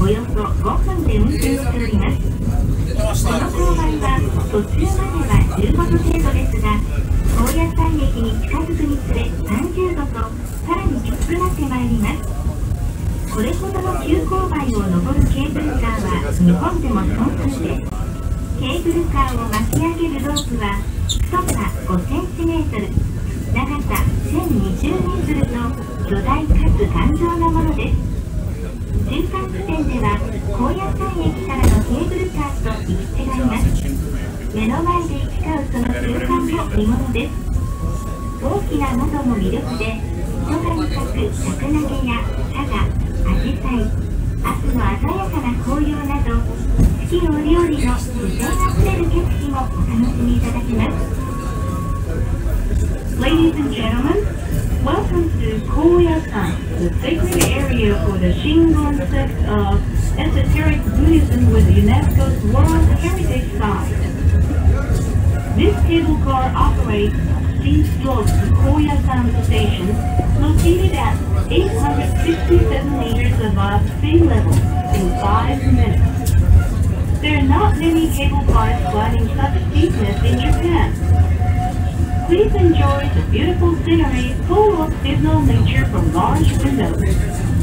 およそ5分で運転しておりますこの勾配は途中までは15度程度ですが高野山駅に近づくにつれ30度とさらにきつくなってまい。りますこれほどの急勾配を登るケーブルカーは日本でも少数ですケーブルカーを巻き上げるロープは太さ 5cm 長さ 1020m の巨大かつ頑丈なものです中間地点では高野山駅からのケーブルカーと行き違います。目の前で行き交うその空間も見ものです。大きな喉も魅力で人がに咲くシャクナゲやサガアジサイ明日の鮮やかな紅葉など四季折々の自然 for the Shingon sect of esoteric Buddhism with UNESCO's World Heritage Site. This cable car operates steep slopes to Koya Koyasan Station, located at 867 meters above sea level in 5 minutes. There are not many cable cars climbing such steepness in Japan. Please enjoy the beautiful scenery full of seasonal nature from large windows.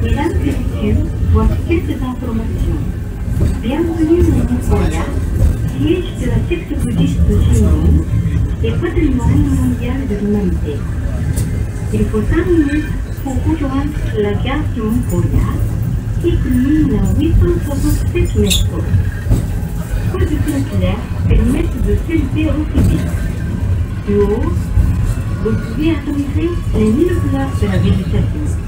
Messieurs, voici quelques informations. Bienvenue au Mongolia, siège de la secte bouddhiste Shingon et patrimoine mondial de l'humanité. Il faut 5 minutes pour rejoindre la gare du Mongolia qui culmine à 867 mètres. Peu de circulaire permettent de s'élever au public. Du haut, vous pouvez admirer les mille places de la végétation.